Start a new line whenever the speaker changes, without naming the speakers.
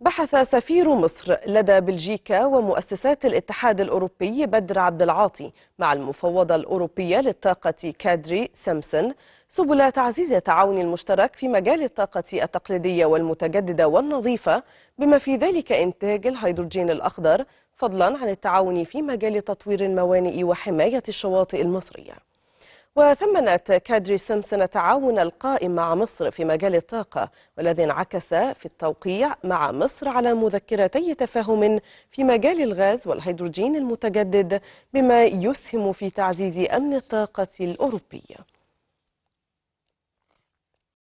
بحث سفير مصر لدى بلجيكا ومؤسسات الاتحاد الأوروبي بدر عبد العاطي مع المفوضة الأوروبية للطاقة كادري سيمسون سبل تعزيز التعاون المشترك في مجال الطاقة التقليدية والمتجددة والنظيفة بما في ذلك إنتاج الهيدروجين الأخضر فضلا عن التعاون في مجال تطوير الموانئ وحماية الشواطئ المصرية. وثمنت كادري سيمسون التعاون القائم مع مصر في مجال الطاقة والذي انعكس في التوقيع مع مصر على مذكرتي تفاهم في مجال الغاز والهيدروجين المتجدد بما يسهم في تعزيز أمن الطاقة الأوروبية.